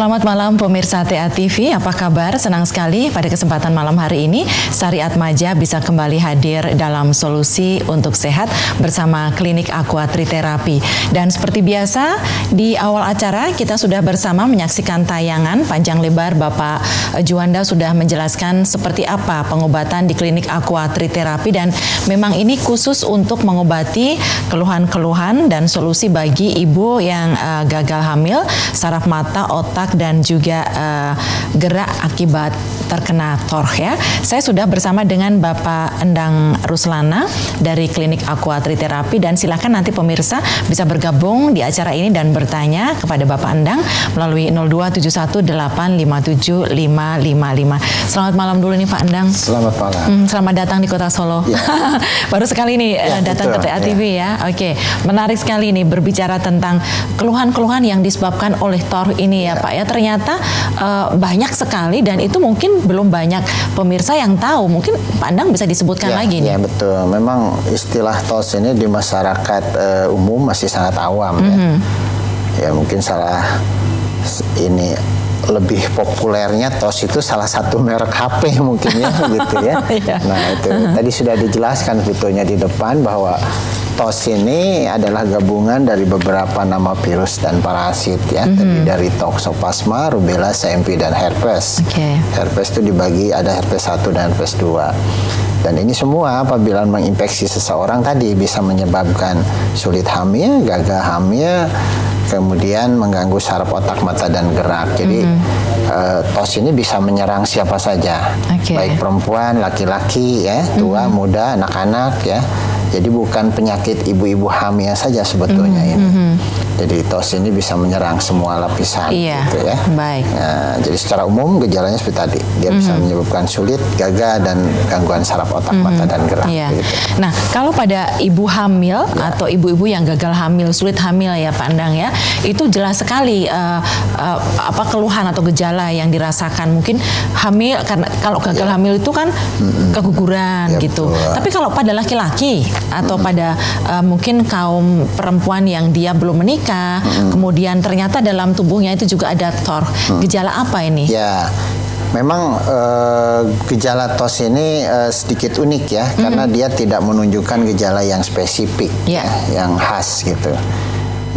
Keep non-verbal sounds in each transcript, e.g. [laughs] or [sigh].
Selamat malam pemirsa TA TV, apa kabar? Senang sekali pada kesempatan malam hari ini Sari Atmaja bisa kembali hadir dalam solusi untuk sehat bersama Klinik Aqua Triterapi. Dan seperti biasa di awal acara kita sudah bersama menyaksikan tayangan panjang lebar Bapak Juanda sudah menjelaskan seperti apa pengobatan di Klinik Aqua Triterapi dan memang ini khusus untuk mengobati keluhan-keluhan dan solusi bagi ibu yang uh, gagal hamil, saraf mata, otak dan juga uh, gerak akibat terkena torh ya. Saya sudah bersama dengan Bapak Endang Ruslana dari Klinik Aqua Triterapi dan silakan nanti pemirsa bisa bergabung di acara ini dan bertanya kepada Bapak Endang melalui 02718575555. Selamat malam dulu nih Pak Endang. Selamat malam. Hmm, selamat datang di Kota Solo. Ya. [laughs] Baru sekali nih ya, datang betul, ke TA TV ya. ya. Oke, menarik sekali nih berbicara tentang keluhan-keluhan yang disebabkan oleh torh ini ya, ya. Pak Pak ya ternyata uh, banyak sekali dan itu mungkin belum banyak pemirsa yang tahu mungkin pandang bisa disebutkan ya, lagi nih. Ya betul memang istilah tos ini di masyarakat uh, umum masih sangat awam mm -hmm. ya mhm. ya mungkin salah ini lebih populernya TOS itu salah satu merek HP mungkin ya [laughs] gitu ya. Iya. Nah itu tadi sudah dijelaskan sebetulnya di depan bahwa TOS ini adalah gabungan dari beberapa nama virus dan parasit ya, mm -hmm. terdiri dari toxoplasma, rubella, CMV dan herpes. Okay. Herpes itu dibagi ada herpes 1 dan herpes 2. Dan ini semua apabila menginfeksi seseorang tadi bisa menyebabkan sulit hamil, gagal hamil, kemudian mengganggu saraf otak, mata dan gerak. Jadi mm -hmm. uh, tos ini bisa menyerang siapa saja, okay. baik perempuan, laki-laki, ya, tua, mm -hmm. muda, anak-anak, ya jadi bukan penyakit ibu-ibu hamil saja sebetulnya mm -hmm. ini. Mm-hmm. Jadi tos ini bisa menyerang semua lapisan iya, gitu ya. Baik. Nah, jadi secara umum gejalanya seperti tadi, dia mm -hmm. bisa menyebabkan sulit, gagal dan gangguan saraf otak, mm -hmm. mata dan gerak. Iya. Gitu. Nah, kalau pada ibu hamil ya. atau ibu-ibu yang gagal hamil, sulit hamil ya Pandang ya, itu jelas sekali uh, uh, apa keluhan atau gejala yang dirasakan. Mungkin hamil karena kalau gagal ya. hamil itu kan mm -hmm. keguguran ya, gitu. Betul. Tapi kalau pada laki-laki atau hmm. pada uh, mungkin kaum perempuan yang dia belum menikah, hmm. kemudian ternyata dalam tubuhnya itu juga ada tor. Hmm. Gejala apa ini? Ya. Memang uh, gejala TOS ini uh, sedikit unik ya, -hmm. karena dia tidak menunjukkan gejala yang spesifik, yeah. ya, yang khas gitu.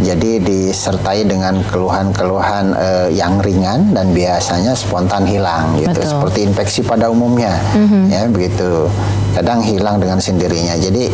Jadi disertai dengan keluhan-keluhan uh, yang ringan dan biasanya spontan hilang gitu, Betul. seperti infeksi pada umumnya, mm -hmm. ya begitu kadang hilang dengan sendirinya. Jadi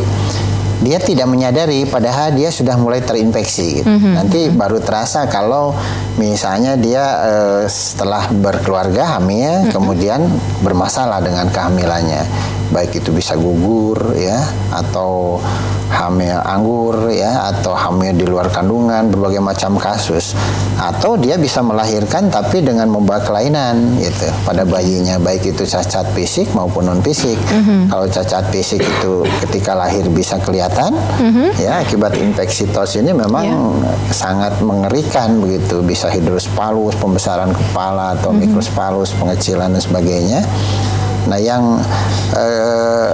dia tidak menyadari padahal dia sudah mulai terinfeksi gitu. Mm -hmm. Nanti baru terasa kalau misalnya dia uh, setelah berkeluarga hamil mm -hmm. kemudian bermasalah dengan kehamilannya. Baik itu bisa gugur ya atau hamil anggur ya atau hamil di luar kandungan berbagai macam kasus atau dia bisa melahirkan tapi dengan membawa kelainan gitu pada bayinya baik itu cacat fisik maupun non fisik mm-hmm. kalau cacat fisik itu ketika lahir bisa kelihatan mm-hmm. ya akibat infeksi tos ini memang yeah. sangat mengerikan begitu bisa hidrospalus pembesaran kepala atau mm-hmm. mikrospalus pengecilan dan sebagainya nah yang eh,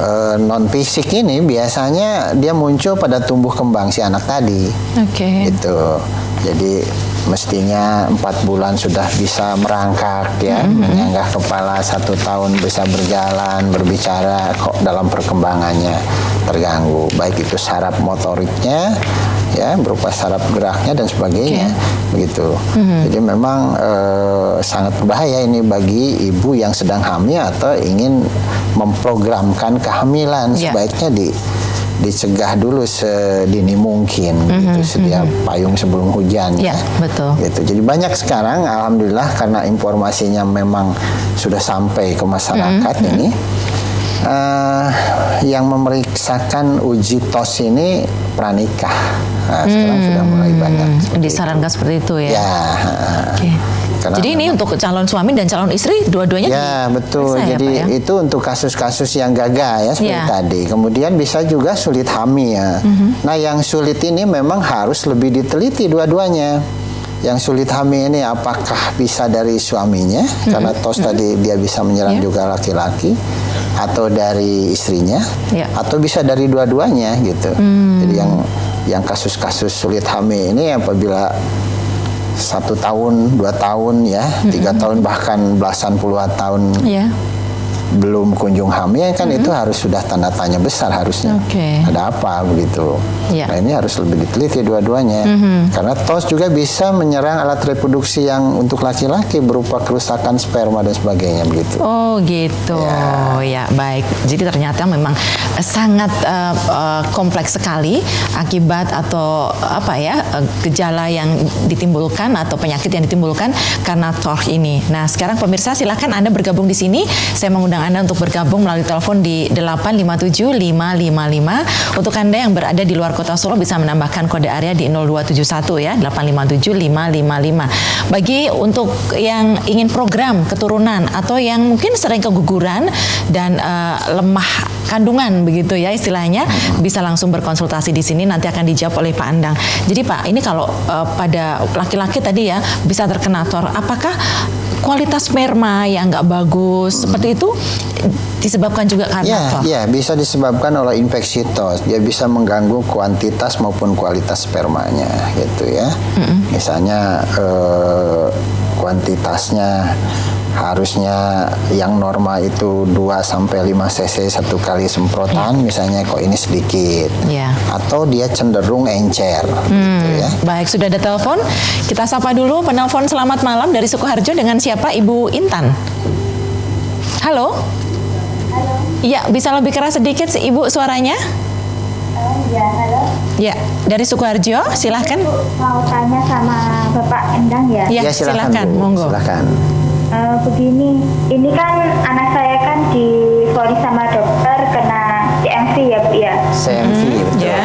uh, non fisik ini biasanya dia muncul pada tumbuh kembang si anak tadi. Oke. Okay. Itu. Jadi mestinya empat bulan sudah bisa merangkak ya, mm -hmm. menyanggah kepala satu tahun bisa berjalan, berbicara kok dalam perkembangannya terganggu, baik itu saraf motoriknya ya berupa saraf geraknya dan sebagainya okay. begitu. Mm-hmm. Jadi memang e, sangat berbahaya ini bagi ibu yang sedang hamil atau ingin memprogramkan kehamilan yeah. sebaiknya di dicegah dulu sedini mungkin mm-hmm, gitu sedia mm-hmm. payung sebelum hujan ya, ya betul gitu jadi banyak sekarang alhamdulillah karena informasinya memang sudah sampai ke masyarakat mm-hmm. ini uh, yang memeriksakan uji tos ini pranikah. Nah, sekarang hmm, sudah mulai banyak. Disarankan itu. seperti itu ya. Ya. Okay. Jadi ini untuk calon suami dan calon istri dua-duanya Ya betul. Ya, Jadi ya, itu untuk kasus-kasus yang gagal ya seperti ya. tadi. Kemudian bisa juga sulit hamil ya. Mm -hmm. Nah yang sulit ini memang harus lebih diteliti dua-duanya yang sulit hamil ini apakah bisa dari suaminya mm -hmm. karena tos mm -hmm. tadi dia bisa menyerang yeah. juga laki-laki atau dari istrinya ya. atau bisa dari dua-duanya gitu. Hmm. Jadi yang yang kasus-kasus sulit hamil ini apabila satu tahun, dua tahun ya, tiga tahun bahkan belasan puluhan tahun yeah belum kunjung hamil kan mm -hmm. itu harus sudah tanda tanya besar harusnya. Okay. Ada apa begitu? Yeah. Nah ini harus lebih diteliti dua-duanya mm -hmm. karena tos juga bisa menyerang alat reproduksi yang untuk laki-laki berupa kerusakan sperma dan sebagainya begitu. Oh gitu. Ya, ya baik. Jadi ternyata memang sangat uh, uh, kompleks sekali akibat atau apa ya gejala yang ditimbulkan atau penyakit yang ditimbulkan karena tos ini. Nah sekarang pemirsa silahkan anda bergabung di sini. Saya mengundang anda untuk bergabung melalui telepon di 857555. Untuk Anda yang berada di luar kota Solo bisa menambahkan kode area di 0271 ya, 857555. Bagi untuk yang ingin program keturunan atau yang mungkin sering keguguran dan uh, lemah kandungan begitu ya istilahnya bisa langsung berkonsultasi di sini nanti akan dijawab oleh Pak Andang. Jadi Pak, ini kalau uh, pada laki-laki tadi ya bisa terkena tor, apakah kualitas sperma yang nggak bagus hmm. seperti itu disebabkan juga karena ya, apa? Ya, bisa disebabkan oleh infeksi tos. Dia bisa mengganggu kuantitas maupun kualitas spermanya, gitu ya. -hmm. Misalnya eh, kuantitasnya harusnya yang normal itu 2 sampai 5 cc satu kali semprotan yeah. misalnya kok ini sedikit yeah. atau dia cenderung encer gitu hmm. gitu ya. Baik, sudah ada telepon. Kita sapa dulu penelpon selamat malam dari Sukoharjo dengan siapa? Ibu Intan. Halo? Halo. Iya, bisa lebih keras sedikit Ibu suaranya? Uh, ya, halo. Ya, dari Sukoharjo, silahkan. Mau tanya sama Bapak Endang ya? Ya, ya silahkan, silahkan monggo. Silahkan. Uh, begini, ini kan anak saya kan difonis sama dokter kena CMV ya Bu ya. CMV hmm, betul. Ya.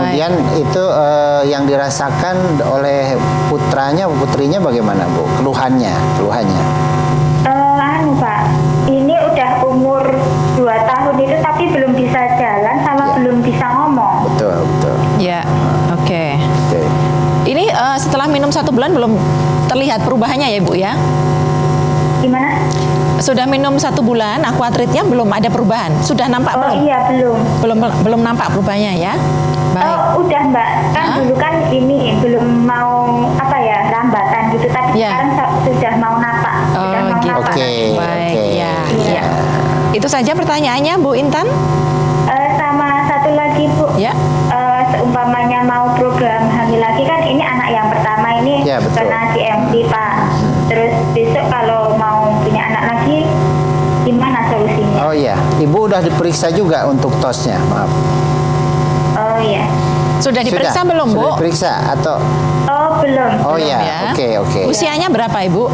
Kemudian Baik. itu uh, yang dirasakan oleh putranya, putrinya bagaimana bu? Keluhannya, keluhannya? Uh, anu pak, ini udah umur 2 tahun itu tapi belum bisa jalan sama ya. belum bisa ngomong. Betul, betul. Ya, oke. Okay. Okay. Ini uh, setelah minum satu bulan belum terlihat perubahannya ya bu ya? Sudah minum satu bulan, akuatritnya belum ada perubahan. Sudah nampak oh, belum? iya belum. Belum belum nampak perubahannya ya? Baik. Oh udah mbak, kan Hah? dulu kan ini belum mau apa ya rambatan gitu, tapi ya. sekarang sudah mau nampak. Oh, sudah mau gitu. Oke. Okay. Baik, okay. ya, ya. Itu saja pertanyaannya Bu Intan. Uh, sama satu lagi Bu. Ya. Uh, seumpamanya mau program hamil lagi kan ini anak yang pertama ini ya, betul. kena Pak. Terus besok kalau mau punya anak lagi gimana solusinya? Oh iya, Ibu udah diperiksa juga untuk tosnya, maaf. Oh iya. Sudah diperiksa sudah, belum, Bu? Sudah diperiksa atau? Oh, belum. Oh belum, iya, ya. oke, okay, oke. Okay. Usianya berapa, Ibu?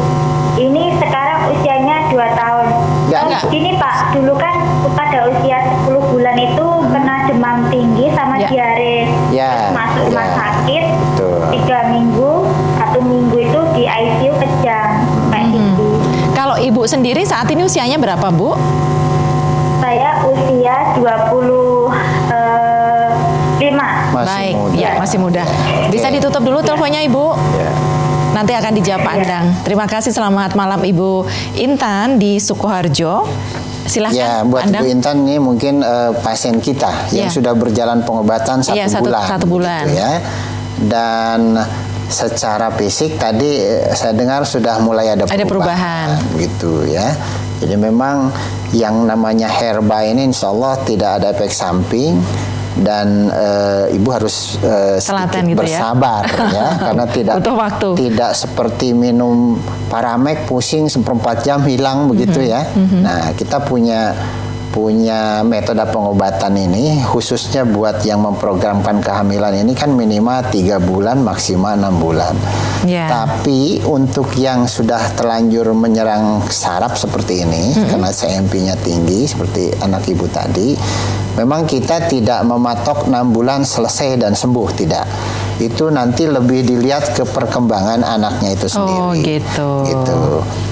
Ini sekarang usianya 2 tahun. Enggak, oh, enggak. Ini Pak, dulu kan pada usia 10 bulan itu hmm. kena demam tinggi sama ya. diare. Ya. Terus masuk ya. rumah sakit. Betul. Tiga minggu, Ibu sendiri saat ini usianya berapa, Bu? Saya usia 20 eh, lima. Masih Baik, muda. ya masih muda. Bisa ditutup dulu teleponnya Ibu. Ya. Nanti akan dijawab Pak Ya. Andang. Terima kasih selamat malam Ibu Intan di Sukoharjo. Silahkan Ya, buat Andang. Ibu Intan ini mungkin eh, pasien kita yang Ya. sudah berjalan pengobatan satu, Iya, satu- bulan. satu bulan. gitu ya. Dan secara fisik tadi eh, saya dengar sudah mulai ada Ada perubahan. gitu ya. Jadi memang yang namanya herba ini insya Allah tidak ada efek samping dan eh, ibu harus Telaten sedikit gitu ya. bersabar ya [laughs] karena tidak Butuh waktu. tidak seperti minum paramek pusing seperempat jam hilang begitu Mhm. ya. Nah kita punya punya metode pengobatan ini khususnya buat yang memprogramkan kehamilan ini kan minimal tiga bulan maksimal enam bulan. Ya. Tapi untuk yang sudah terlanjur menyerang saraf seperti ini karena CMP-nya tinggi seperti anak ibu tadi, memang kita tidak mematok enam bulan selesai dan sembuh tidak. Itu nanti lebih dilihat ke perkembangan anaknya itu sendiri. Oh gitu. Gitu.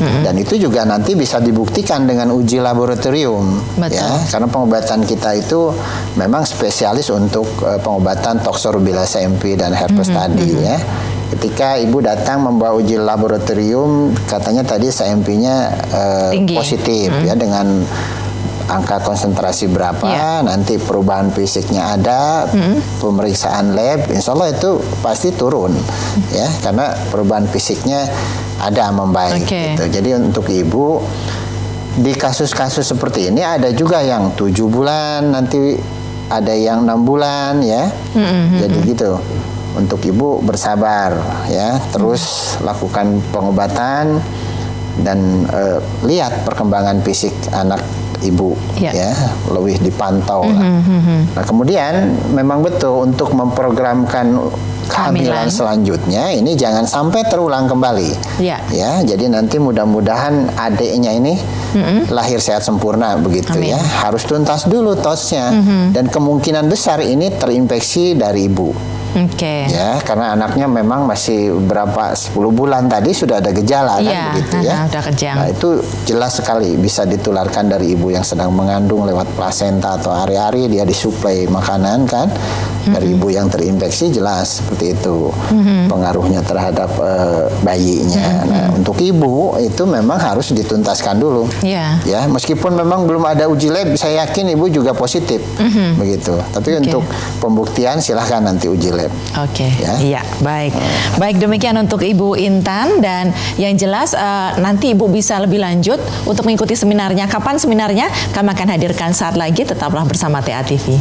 Mm-hmm. Dan itu juga nanti bisa dibuktikan dengan uji laboratorium. Betul. Ya, karena pengobatan kita itu memang spesialis untuk uh, pengobatan toxorubilla SMP dan herpes mm-hmm. tadi mm-hmm. ya. Ketika ibu datang membawa uji laboratorium, katanya tadi SMP-nya uh, positif mm-hmm. ya dengan angka konsentrasi berapa, yeah. nanti perubahan fisiknya ada, mm. pemeriksaan lab, insya Allah itu pasti turun, ya, karena perubahan fisiknya ada membaik. Okay. Gitu. Jadi untuk ibu di kasus-kasus seperti ini ada juga yang tujuh bulan, nanti ada yang enam bulan, ya, mm -hmm. jadi gitu. Untuk ibu bersabar, ya, terus lakukan pengobatan dan uh, lihat perkembangan fisik anak ibu ya, ya lebih dipantau mm -hmm. Nah kemudian memang betul untuk memprogramkan kehamilan selanjutnya ini jangan sampai terulang kembali. Ya. Ya, jadi nanti mudah-mudahan adiknya ini mm -hmm. lahir sehat sempurna begitu Amin. ya. Harus tuntas dulu tosnya mm -hmm. dan kemungkinan besar ini terinfeksi dari ibu. Oke. Okay. Ya, karena anaknya memang masih berapa 10 bulan tadi sudah ada gejala kan iya, begitu ya. Udah kejang. Nah, itu jelas sekali bisa ditularkan dari ibu yang sedang mengandung lewat plasenta atau hari-hari dia disuplai makanan kan. Mm-hmm. Dari ibu yang terinfeksi jelas seperti itu mm-hmm. pengaruhnya terhadap uh, bayinya. Mm-hmm. Nah, untuk ibu itu memang harus dituntaskan dulu. Yeah. Ya, meskipun memang belum ada uji lab, saya yakin ibu juga positif. Mm-hmm. Begitu. Tapi okay. untuk pembuktian silahkan nanti uji lab. Oke, okay. ya. iya baik, baik demikian untuk Ibu Intan dan yang jelas uh, nanti Ibu bisa lebih lanjut untuk mengikuti seminarnya. Kapan seminarnya? Kami akan hadirkan saat lagi. Tetaplah bersama TA TV.